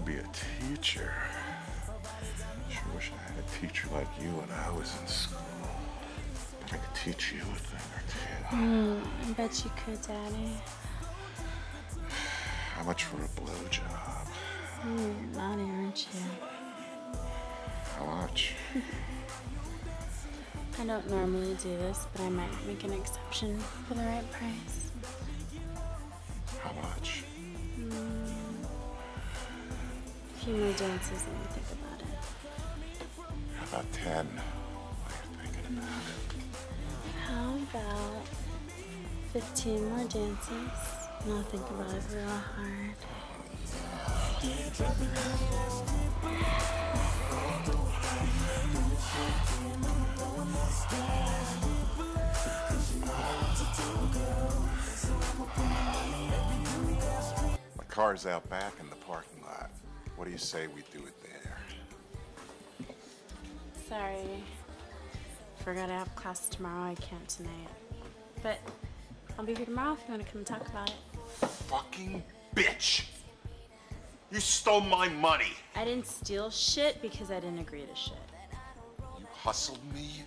to be a teacher. Sure wish I had a teacher like you when I was in school. I could teach you a thing or two. Mm, I bet you could, Daddy. How much for a blowjob? Mm, naughty, aren't you? How much? I don't normally do this, but I might make an exception for the right price. A few more dances, let me think about it. How about ten? What are you thinking about? How about 15 more dances? And I'll think about it real hard. My car's out back in the parking lot. Do you say we do it there? Sorry. Forgot I have class tomorrow. I can't tonight. But I'll be here tomorrow if you want to come and talk about it. Fucking bitch! You stole my money! I didn't steal shit because I didn't agree to shit. You hustled me